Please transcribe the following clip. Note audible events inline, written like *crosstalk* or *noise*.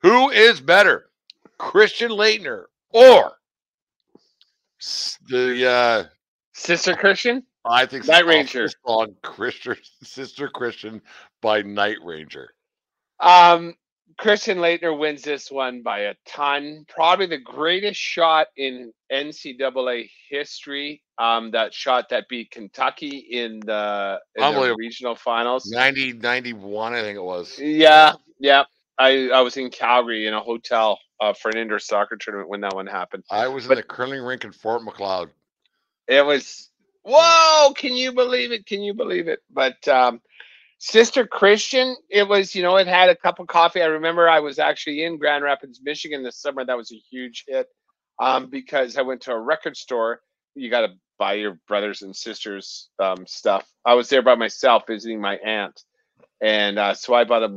who is better, Christian Laettner or the? uh Sister Christian? I think Night Ranger. song Christian *laughs* Sister Christian by Night Ranger. Um, Christian Laettner wins this one by a ton. Probably the greatest shot in NCAA history. Um, that shot that beat Kentucky in the, in the regional finals. 90, 91, I think it was. Yeah, yeah. I, I was in Calgary in a hotel uh, for an indoor soccer tournament when that one happened. I was in But- the curling rink in Fort Macleod. It was whoa! Can you believe it? Can you believe it? But um, Sister Christian, it was you know it had a cup of coffee. I remember I was actually in Grand Rapids, Michigan this summer. That was a huge hit um, because I went to a record store. You got to buy your brothers and sisters um, stuff. I was there by myself visiting my aunt, and uh, so I bought them